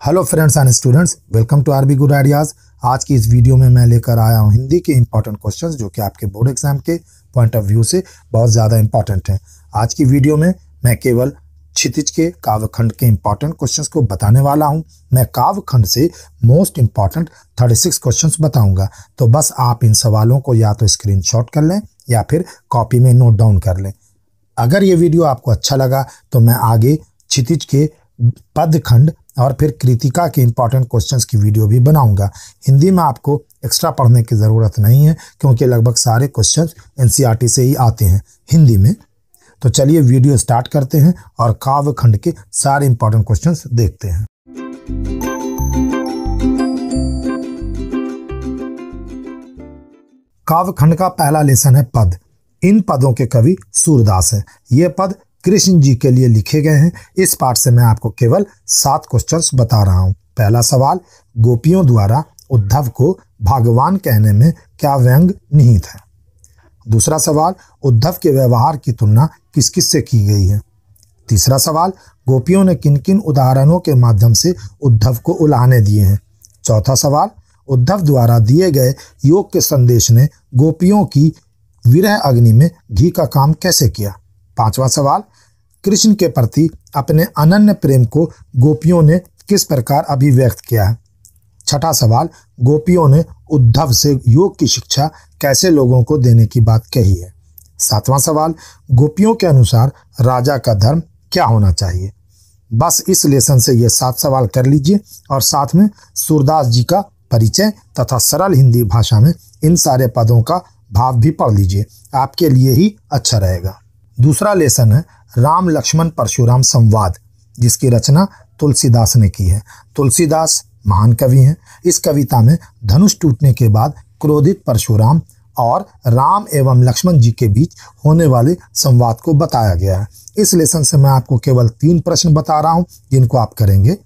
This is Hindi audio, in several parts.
Hello friends and students welcome to RB good ideas आज की इस वीडियो में मैं लेकर आया हूँ हिंदी के इंपॉर्टेंट क्वेश्चंस जो कि आपके बोर्ड एग्ज़ाम के पॉइंट ऑफ़ व्यू से बहुत ज़्यादा इंपॉर्टेंट हैं। आज की वीडियो में मैं केवल क्षितिज के काव्यखंड के इंपॉर्टेंट क्वेश्चंस को बताने वाला हूँ। मैं काव्यखंड से most important thirty six questions बताऊँगा। तो बस आप इन सवालों को या तो स्क्रीन कर लें या फिर कॉपी में नोट डाउन कर लें। अगर ये वीडियो आपको अच्छा लगा तो मैं आगे क्षितिज के पदखंड और फिर कृतिका के इंपॉर्टेंट क्वेश्चंस की वीडियो भी बनाऊँगा। हिंदी में आपको एक्स्ट्रा पढ़ने की ज़रूरत नहीं है, क्योंकि लगभग सारे क्वेश्चन एनसीईआरटी से ही आते हैं, हिंदी में। तो चलिए वीडियो स्टार्ट करते हैं और काव्य खंड के सारे इंपॉर्टेंट क्वेश्चन देखते हैं। काव्य खंड का पहला लेसन है पद। इन पदों के कवि सूरदास है। ये पद कृष्ण जी के लिए लिखे गए हैं। इस पाठ से मैं आपको केवल सात क्वेश्चंस बता रहा हूँ। पहला सवाल, गोपियों द्वारा उद्धव को भगवान कहने में क्या व्यंग निहित है? दूसरा सवाल, उद्धव के व्यवहार की तुलना किस किस से की गई है? तीसरा सवाल, गोपियों ने किन किन उदाहरणों के माध्यम से उद्धव को उलाने दिए हैं? चौथा सवाल, उद्धव द्वारा दिए गए योग के संदेश ने गोपियों की विरह अग्नि में घी का काम कैसे किया? पांचवा सवाल, कृष्ण के प्रति अपने अनन्य प्रेम को गोपियों ने किस प्रकार अभिव्यक्त किया है? छठा सवाल, गोपियों ने उद्धव से योग की शिक्षा कैसे लोगों को देने की बात कही है? सातवां सवाल, गोपियों के अनुसार राजा का धर्म क्या होना चाहिए? बस इस लेसन से ये सात सवाल कर लीजिए और साथ में सूरदास जी का परिचय तथा सरल हिंदी भाषा में इन सारे पदों का भाव भी पढ़ लीजिए। आपके लिए ही अच्छा रहेगा। दूसरा लेसन है राम लक्ष्मण परशुराम संवाद, जिसकी रचना तुलसीदास ने की है। तुलसीदास महान कवि हैं। इस कविता में धनुष टूटने के बाद क्रोधित परशुराम और राम एवं लक्ष्मण जी के बीच होने वाले संवाद को बताया गया है। इस लेसन से मैं आपको केवल तीन प्रश्न बता रहा हूँ, जिनको आप करेंगे।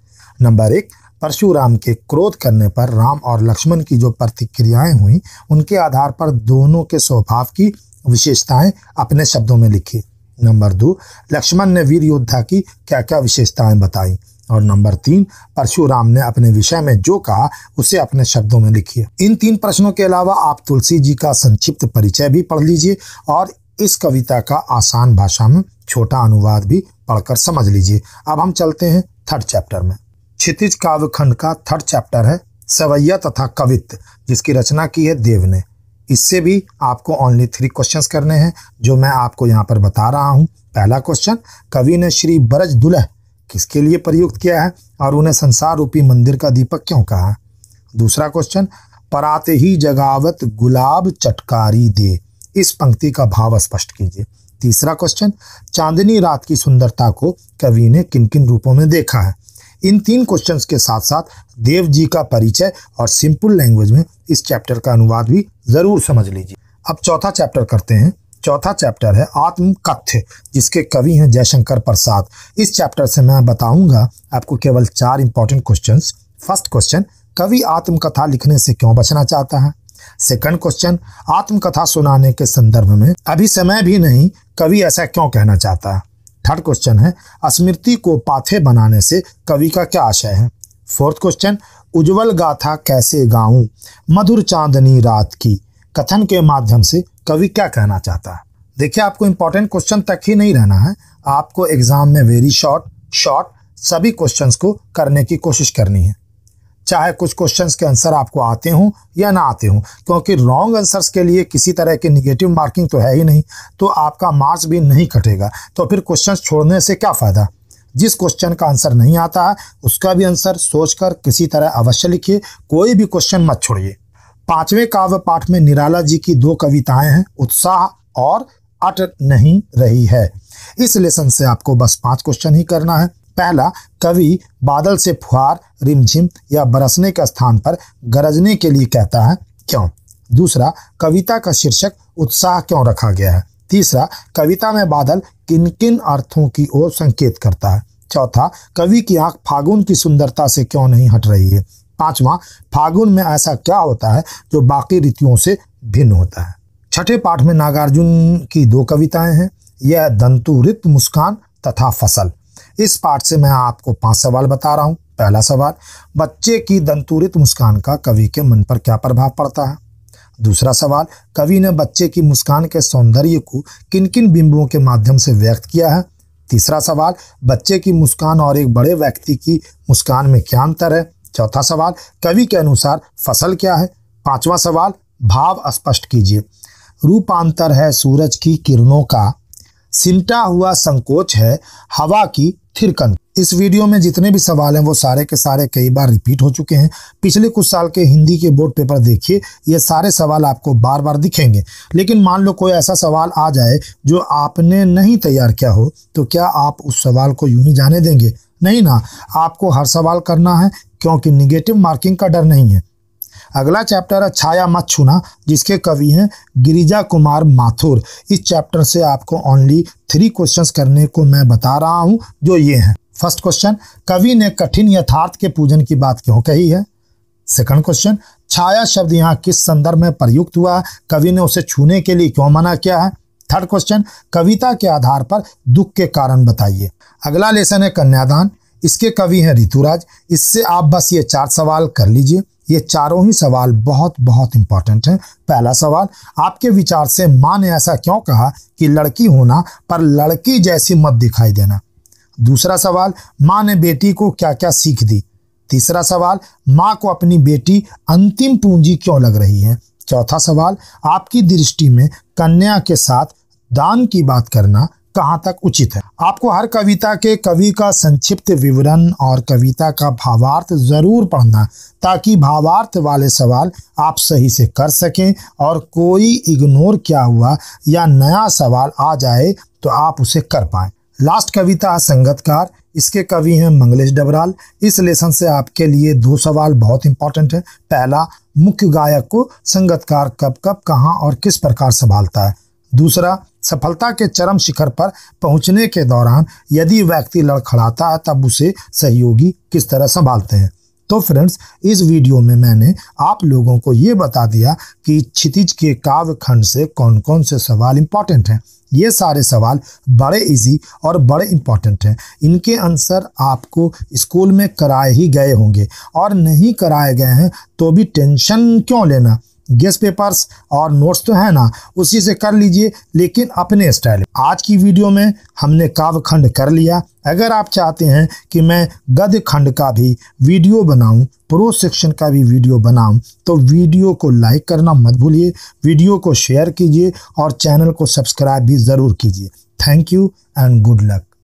नंबर एक, परशुराम के क्रोध करने पर राम और लक्ष्मण की जो प्रतिक्रियाएँ हुई, उनके आधार पर दोनों के स्वभाव की विशेषताएँ अपने शब्दों में लिखी। नंबर दो, लक्ष्मण ने वीर योद्धा की क्या क्या विशेषताएँ बताई? और नंबर तीन, परशुराम ने अपने विषय में जो कहा, उसे अपने शब्दों में लिखिए। इन तीन प्रश्नों के अलावा आप तुलसी जी का संक्षिप्त परिचय भी पढ़ लीजिए और इस कविता का आसान भाषा में छोटा अनुवाद भी पढ़कर समझ लीजिए। अब हम चलते हैं थर्ड चैप्टर में। क्षितिज काव्य खंड का थर्ड चैप्टर है, सवैया तथा कवित्व, जिसकी रचना की है देव ने इससे भी आपको ओनली थ्री क्वेश्चंस करने हैं, जो मैं आपको यहाँ पर बता रहा हूँ। पहला क्वेश्चन कवि ने श्री बरज दुल्ह किसके लिए प्रयुक्त किया है और उन्हें संसार रूपी मंदिर का दीपक क्यों कहा? दूसरा क्वेश्चन पराते ही जगावत गुलाब चटकारी दे। इस पंक्ति का भाव स्पष्ट कीजिए। तीसरा क्वेश्चन चांदनी रात की सुंदरता को कवि ने किन किन रूपों में देखा है? इन तीन क्वेश्चंस के साथ साथ देव जी का परिचय और सिंपल लैंग्वेज में इस चैप्टर का अनुवाद भी ज़रूर समझ लीजिए। अब चौथा चैप्टर करते हैं। चौथा चैप्टर है आत्म कथ्य जिसके कवि हैं जयशंकर प्रसाद। इस चैप्टर से मैं बताऊँगा आपको केवल चार इंपॉर्टेंट क्वेश्चन फ़र्स्ट क्वेश्चन कवि आत्मकथा लिखने से क्यों बचना चाहता है? सेकंड क्वेश्चन आत्मकथा सुनाने के संदर्भ में अभी समय भी नहीं, कवि ऐसा क्यों कहना चाहता है? थर्ड क्वेश्चन है स्मृति को पाथे बनाने से कवि का क्या आशय है? फोर्थ क्वेश्चन, उज्जवल गाथा कैसे गाऊं? मधुर चांदनी रात की। कथन के माध्यम से कवि क्या कहना चाहता है? देखिए, आपको इंपॉर्टेंट क्वेश्चन तक ही नहीं रहना है। आपको एग्ज़ाम में वेरी शॉर्ट शॉर्ट सभी क्वेश्चंस को करने की कोशिश करनी है। चाहे कुछ क्वेश्चंस के आंसर आपको आते हों या ना आते हों, क्योंकि रॉन्ग आंसर्स के लिए किसी तरह की निगेटिव मार्किंग तो है ही नहीं तो आपका मार्क्स भी नहीं कटेगा। तो फिर क्वेश्चंस छोड़ने से क्या फ़ायदा? जिस क्वेश्चन का आंसर नहीं आता है उसका भी आंसर सोचकर किसी तरह अवश्य लिखिए, कोई भी क्वेश्चन मत छोड़िए। पाँचवें काव्य पाठ में निराला जी की दो कविताएँ हैं, उत्साह और अट नहीं रही है। इस लेसन से आपको बस पाँच क्वेश्चन ही करना है। पहला, कवि बादल से फुहार, रिमझिम या बरसने के स्थान पर गरजने के लिए कहता है, क्यों? दूसरा, कविता का शीर्षक, उत्साह क्यों रखा गया है? तीसरा, कविता में बादल किन किन अर्थों की ओर संकेत करता है? चौथा, कवि की आँख फागुन की सुंदरता से क्यों नहीं हट रही है? पांचवा, फागुन में ऐसा क्या होता है जो बाकी ऋतुओं से भिन्न होता है? छठे पाठ में नागार्जुन की दो कविताएँ हैं, यह दंतु मुस्कान तथा फ़सल। इस पाठ से मैं आपको पाँच सवाल बता रहा हूँ। पहला सवाल, बच्चे की दंतुरित मुस्कान का कवि के मन पर क्या प्रभाव पड़ता है? दूसरा सवाल, कवि ने बच्चे की मुस्कान के सौंदर्य को किन किन बिंबुओं के माध्यम से व्यक्त किया है? तीसरा सवाल, बच्चे की मुस्कान और एक बड़े व्यक्ति की मुस्कान में क्या अंतर है? चौथा सवाल, कवि के अनुसार फ़सल क्या है? पांचवा सवाल, भाव स्पष्ट कीजिए। रूपांतर है सूरज की किरणों का सिमटा हुआ संकोच है हवा की थिरकन। इस वीडियो में जितने भी सवाल हैं, वो सारे के सारे कई बार रिपीट हो चुके हैं। पिछले कुछ साल के हिंदी के बोर्ड पेपर देखिए, ये सारे सवाल आपको बार बार दिखेंगे। लेकिन मान लो कोई ऐसा सवाल आ जाए जो आपने नहीं तैयार किया हो तो क्या आप उस सवाल को यूँ ही जाने देंगे? नहीं ना, आपको हर सवाल करना है, क्योंकि निगेटिव मार्किंग का डर नहीं है। अगला चैप्टर है, छाया मत छूना, जिसके कवि हैं गिरिजा कुमार माथुर। इस चैप्टर से आपको ओनली थ्री क्वेश्चंस करने को मैं बता रहा हूँ, जो ये हैं। फ़र्स्ट क्वेश्चन कवि ने कठिन यथार्थ के पूजन की बात क्यों कही है? सेकंड क्वेश्चन छाया शब्द यहाँ किस संदर्भ में प्रयुक्त हुआ? कवि ने उसे छूने के लिए क्यों मना किया है? थर्ड क्वेश्चन कविता के आधार पर दुख के कारण बताइए। अगला लेसन है कन्यादान। इसके कवि हैं ऋतुराज। इससे आप बस ये चार सवाल कर लीजिए। ये चारों ही सवाल बहुत बहुत इंपॉर्टेंट हैं। पहला सवाल, आपके विचार से माँ ने ऐसा क्यों कहा कि लड़की होना पर लड़की जैसी मत दिखाई देना? दूसरा सवाल, माँ ने बेटी को क्या क्या सीख दी? तीसरा सवाल, माँ को अपनी बेटी अंतिम पूंजी क्यों लग रही है? चौथा सवाल, आपकी दृष्टि में कन्या के साथ दान की बात करना कहाँ तक उचित है। आपको हर कविता के, कवि का संक्षिप्त विवरण और कविता का भावार्थ ज़रूर पढ़ना, ताकि भावार्थ वाले सवाल आप सही से कर सकें और कोई इग्नोर क्या हुआ या नया सवाल आ जाए तो आप उसे कर पाएँ। लास्ट कविता, संगतकार। इसके कवि हैं मंगलेश डबराल। इस लेसन से आपके लिए दो सवाल बहुत इंपॉर्टेंट है। पहला, मुख्य गायक को संगतकार कब कब कहाँ और किस प्रकार संभालता है? दूसरा, सफलता के चरम शिखर पर पहुँचने के दौरान यदि व्यक्ति लड़खड़ाता है, तब उसे सहयोगी किस तरह संभालते हैं? तो फ्रेंड्स, इस वीडियो में मैंने आप लोगों को ये बता दिया कि क्षितिज के काव्य खंड से कौन कौन से सवाल इंपॉर्टेंट हैं। ये सारे सवाल बड़े इजी और बड़े इंपॉर्टेंट हैं। इनके आंसर आपको स्कूल में कराए ही गए होंगे। और नहीं कराए गए हैं तो भी टेंशन क्यों लेना? गेस्ट पेपर्स और नोट्स तो है ना, उसी से कर लीजिए, लेकिन अपने स्टाइल। आज की वीडियो में हमने काव्य खंड कर लिया। अगर आप चाहते हैं कि मैं गद्य खंड का भी वीडियो बनाऊँ प्रो सेक्शन का भी वीडियो बनाऊँ तो वीडियो को लाइक करना मत भूलिए, वीडियो को शेयर कीजिए और चैनल को सब्सक्राइब भी ज़रूर कीजिए। Thank you and good luck